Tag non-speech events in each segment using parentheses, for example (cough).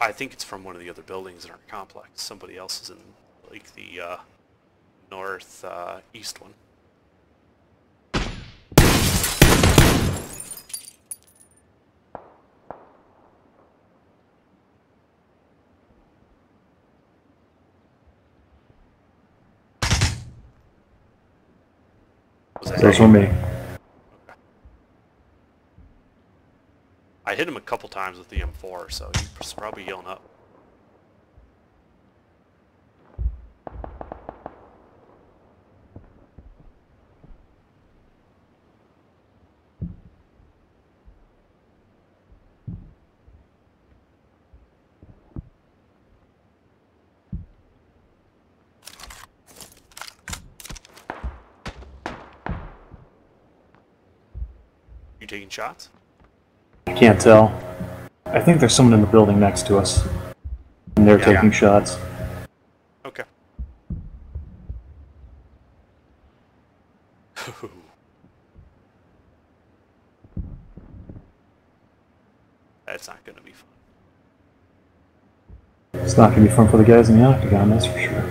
I think it's from one of the other buildings in our complex. Somebody else is in like the uh, north uh, east one. Was that me. I hit a couple times with the M4, so he's probably yelling up. You taking shots? I can't tell. I think there's someone in the building next to us. And they're Yeah. taking shots. Okay. (laughs) That's not gonna be fun. It's not going to be fun for the guys in the octagon, that's for sure.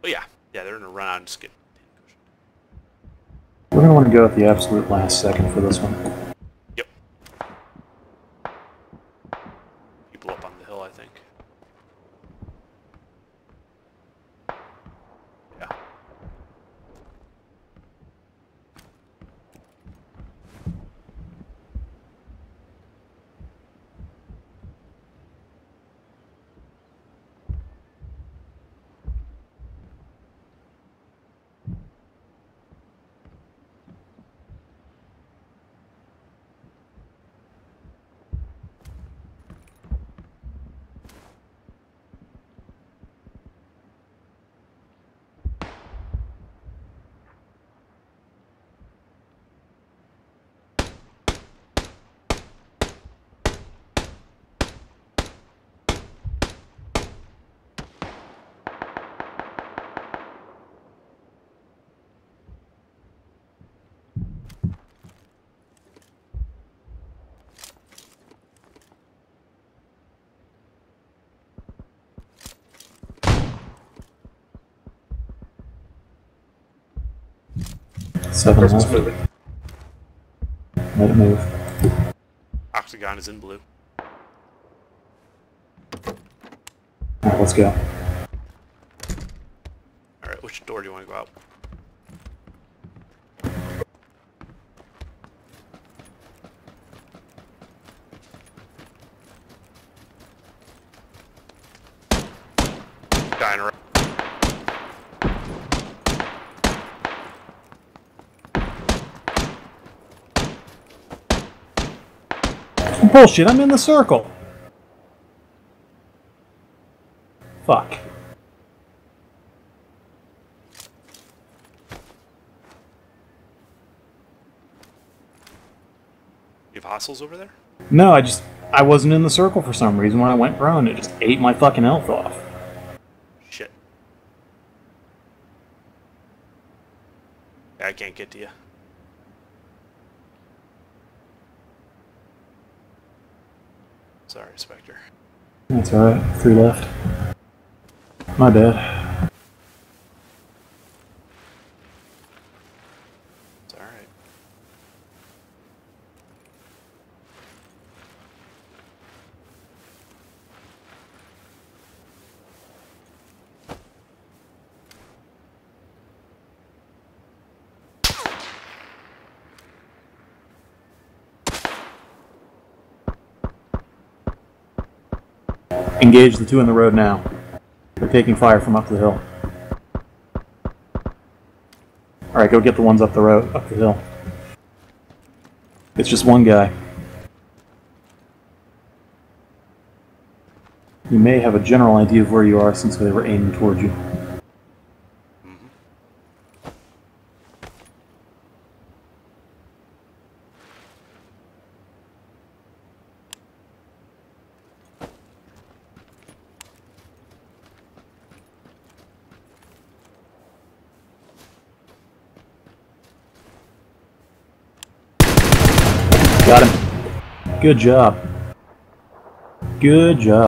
But yeah, yeah, they're gonna run out and pincushion. We're going to want to go at the absolute last second for this one. Yep. People up on the hill, I think. Yeah. Left. moving. Let it move. Octagon is in blue. Alright, let's go. Alright, which door do you want to go out? Guy in a row. Bullshit, I'm in the circle! Fuck. You have hostiles over there? No, I just. I wasn't in the circle for some reason when I went prone. It just ate my fucking health off. Shit. I can't get to you. Sorry, Spectre. That's alright. Three left. My bad. It's alright. Engage the two in the road now. They're taking fire from up the hill. Alright, go get the ones up the road, up the hill. It's just one guy. You may have a general idea of where you are since they were aiming towards you. Got him. Good job. Good job.